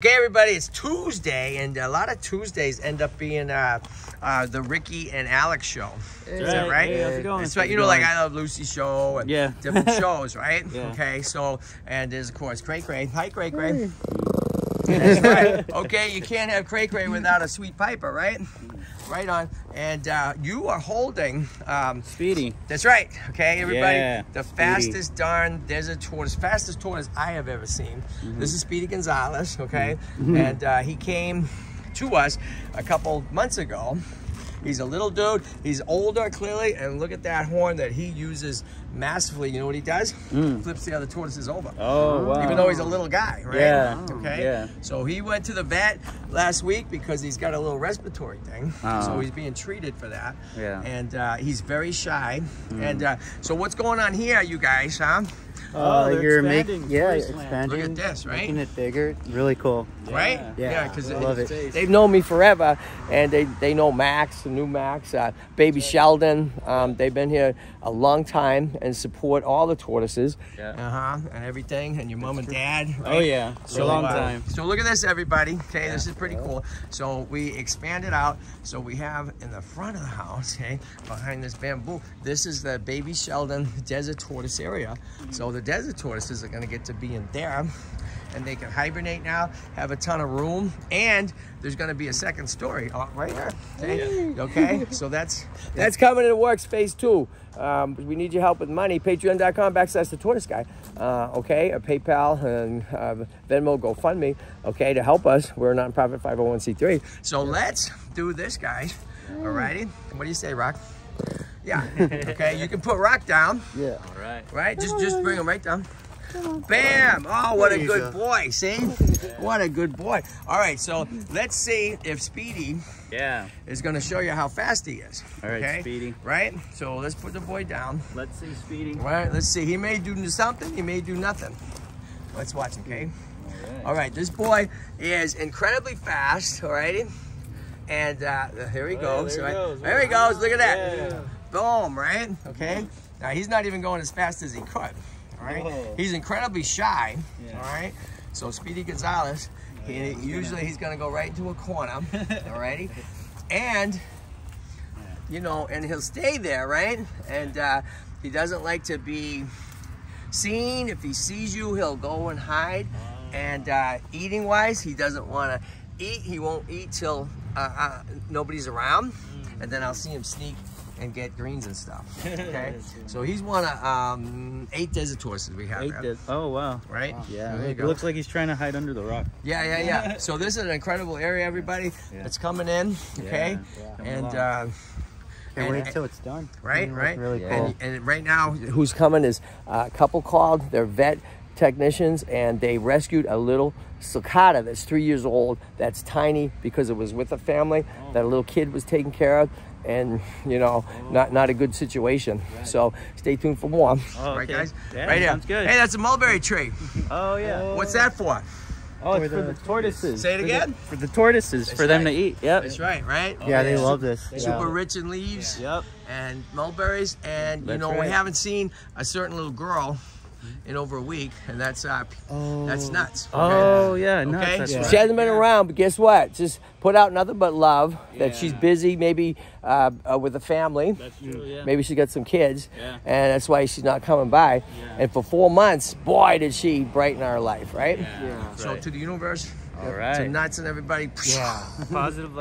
Okay, everybody, it's Tuesday, and a lot of Tuesdays end up being uh, uh, the Ricky and Alex show. Is that right? Hey, how's it going? That's How's right. You know, like? I Love Lucy show and Yeah. different shows, right? Yeah. Okay, so, and there's, of course, Cray Cray. Hi, Cray Cray. That's right. Okay, you can't have Cray Cray without a sweet piper, right? Right on. And uh, you are holding um, Speedy. that's right. Okay, everybody. Yeah, the Speedy. fastest darn desert tortoise, fastest tortoise I have ever seen. Mm-hmm. This is Speedy Gonzalez. Okay, and uh, he came to us a couple months ago. He's a little dude. He's older, clearly, and look at that horn that he uses massively. You know what he does? Flips the other tortoises over. Mm. Oh, wow. Even though he's a little guy, right? Yeah, Okay. yeah. So he went to the vet last week because he's got a little respiratory thing. Oh. So he's being treated for that. Yeah. And uh, he's very shy. And uh, so what's going on here, you guys, huh? Oh, they're you're expanding making yeah, Tourist expanding. Look at this, right? Making it bigger. Really cool. Right? Yeah. because I love it. they've known me forever, and they, they know Max, the new Max, uh, baby Sheldon. Um, they've been here a long time and support all the tortoises. Yeah. Uh huh. And everything, and your mom and dad. Oh, yeah. So, a long uh, time. So look at this, everybody. Okay, this is pretty cool. So we expanded out. So we have in the front of the house, okay, behind this bamboo, this is the baby Sheldon desert tortoise area. So the desert tortoises are going to get to be in there. And they can hibernate now, have a ton of room, and there's going to be a second story right here. Okay, okay. So that's that's coming to workspace too. Um, we need your help with money. Patreon.com backslash the tortoise guy. Uh, okay, a PayPal and uh, Venmo, GoFundMe. Okay, to help us. We're a nonprofit 501c3. So let's do this, guys. All righty. What do you say, Rock? Yeah. Okay. You can put Rock down. Yeah. All right. Right? Just just bring him right down. Bam! Oh, what a good boy. See? What a good boy. All right, so let's see if Speedy Yeah. is going to show you how fast he is. All right, okay? Speedy. Right? So let's put the boy down. Let's see Speedy. All right, let's see. He may do something, he may do nothing. Let's watch, okay? All right, all right this boy is incredibly fast, all righty? And uh, here he Oh, goes. there he right? goes. There he goes. Look at that. Yeah. Boom, right? Okay. Now he's not even going as fast as he could. All right. Whoa. He's incredibly shy. Yeah. All right. So Speedy Gonzalez, he, usually he's gonna go right into a corner. all righty. And you know, and he'll stay there, right? And uh, he doesn't like to be seen. If he sees you, he'll go and hide. And uh, eating wise, he doesn't want to eat. He won't eat till uh, uh, nobody's around, and then I'll see him sneak and get greens and stuff. Okay, so he's one of um, eight desert horses we have. Eight there. Oh, wow. Right? Yeah. There It looks like he's trying to hide under the rock. Yeah, yeah, yeah. So this is an incredible area, everybody. Yeah. It's coming in. Okay, Yeah, coming and. Uh, Can't And- wait till it's done. right, right. Really cool. And, and right now, who's coming is a couple called. They're vet technicians, and they rescued a little sulcata that's three years old. That's tiny because it was with a family that a little kid was taking care of, and you know, not not a good situation. So stay tuned for more. Oh, right, guys. Yeah, right here. sounds good. Hey, that's a mulberry tree. Oh, yeah. What's that for? Oh, it's For for the the tortoises. Say it For the- again? For the tortoises, for them to eat. Yep. That's right, right? Yeah, they Su- love this. Super Yeah. rich in leaves Yep. and mulberries, and you That's know we haven't seen a certain little girl in over a week, and that's uh, that's nuts. okay? Oh, yeah. Nuts, Okay, that's she right. hasn't been around, but guess what? Just put out nothing but love. That she's busy, maybe uh, uh, with a family. That's true, yeah. Maybe she got some kids, Yeah. and that's why she's not coming by. Yeah. And for four months, boy, did she brighten our life, right? Yeah. So Right. to the universe, All to nuts and everybody. Yeah. Positive